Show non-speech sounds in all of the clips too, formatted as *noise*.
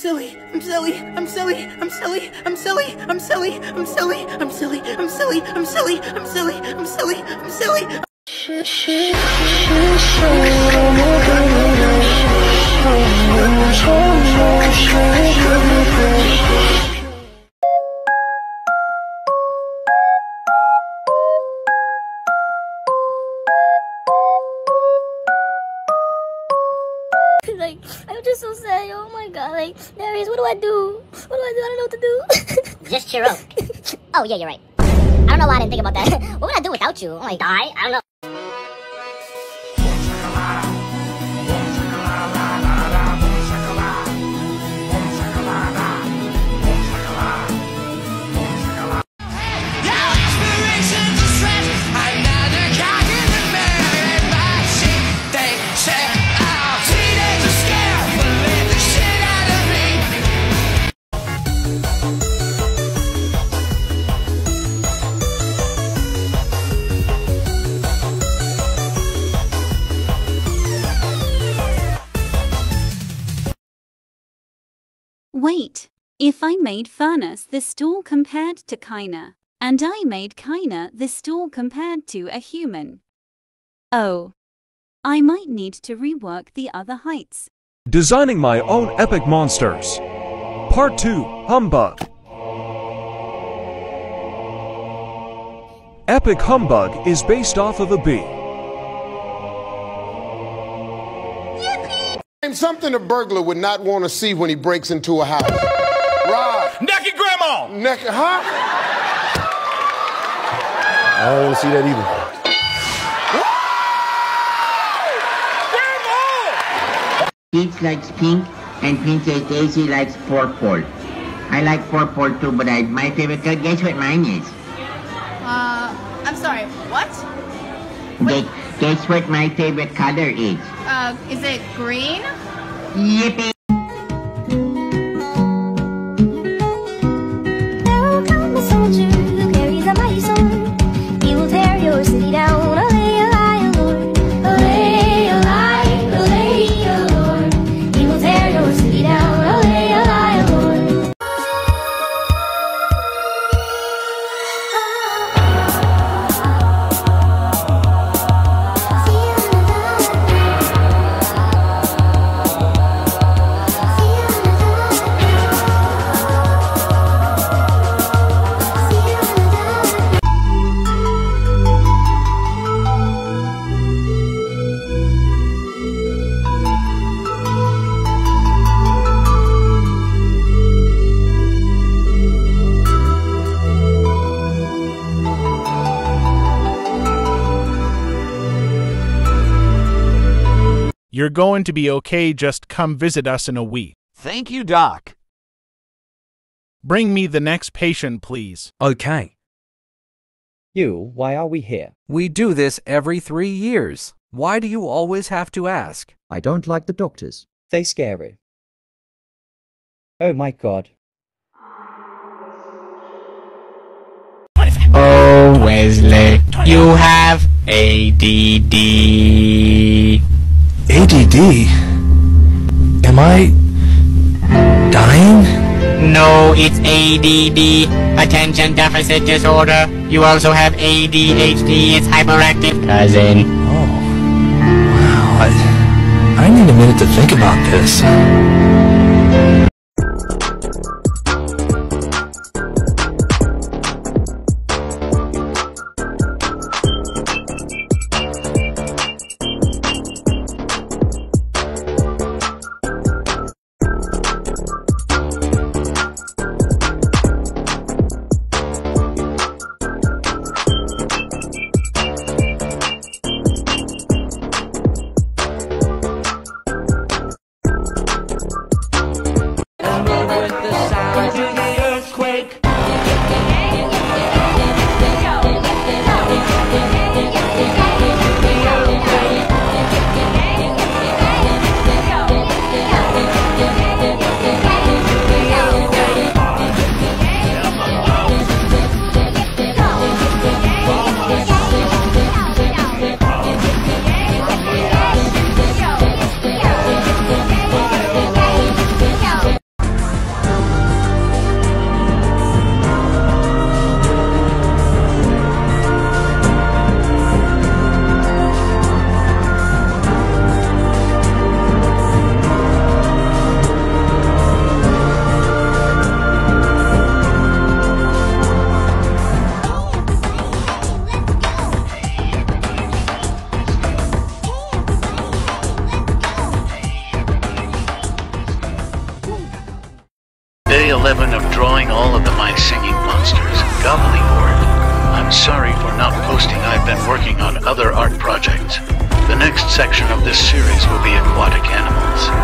silly, I'm silly, I'm silly, I'm silly, I'm silly, I'm silly, I'm silly, I'm silly, I'm silly, I'm silly, I'm silly. like, I'm just so sad. Oh my god. Like, Darius, what do I do? What do I do? I don't know what to do. *laughs* Just cheer up. *laughs* oh, yeah, you're right. I don't know why I didn't think about that. *laughs* what would I do without you? Oh like, die? I don't know. Wait, if I made Furnoss the stool compared to Kayna, and I made Kayna the stool compared to a human. Oh. I might need to rework the other heights. Designing my own epic monsters. Part 2 Humbug. Epic Humbug is based off of a bee. Name something a burglar would not want to see when he breaks into a house. Rod. Naked grandma! Naked, huh? I don't want to see that either. Peach likes pink and Princess Daisy likes purple. I like purple too, but I, my favorite color, guess what mine is? Uh, I'm sorry, what? Guess, guess what my favorite color is? Uh, is it green? Yippee! Now come the soldier who carries a mighty sword. He will tear your city down. You're going to be okay, just come visit us in a week. Thank you, Doc. Bring me the next patient, please. Okay. You, why are we here? We do this every three years. Why do you always have to ask? I don't like the doctors. They scary. Oh my god. Oh, Wesley, you have ADD. ADD? Am I dying? No, it's ADD, attention deficit disorder. You also have ADHD, it's hyperactive cousin. Oh. Wow, I, I need a minute to think about this. 11 of drawing all of the My Singing Monsters, Gobbledygourd. I'm sorry for not posting. I've been working on other art projects. The next section of this series will be aquatic animals.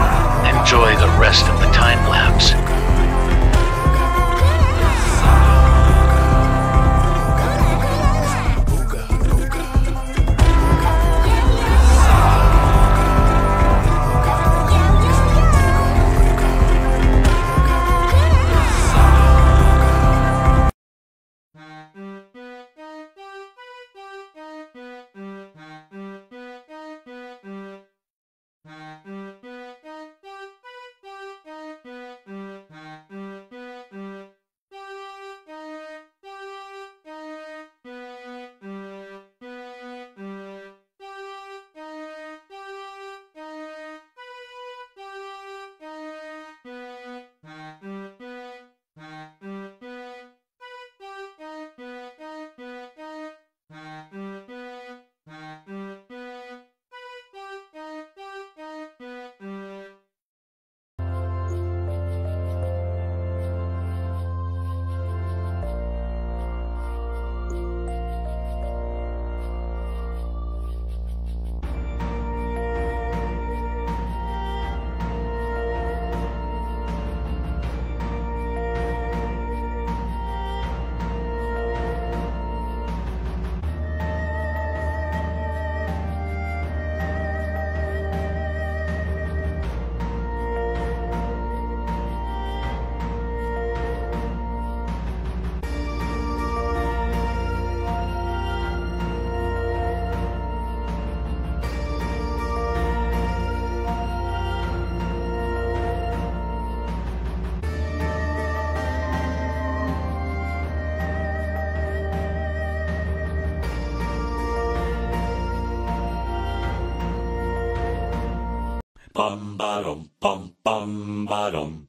Bum dum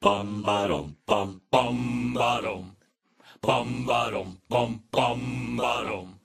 bum dum bum bum dum bum dum bum bum dum